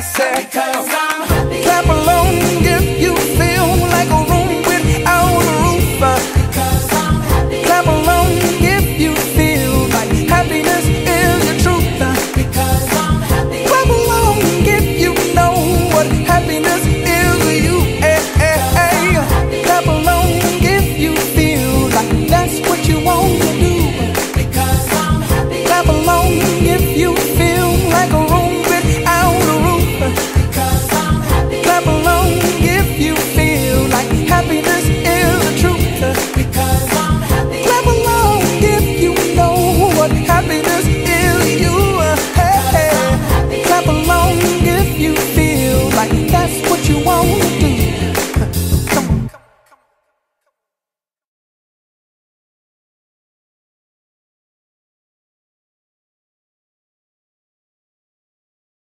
I said, Cause I'm happy. Clap along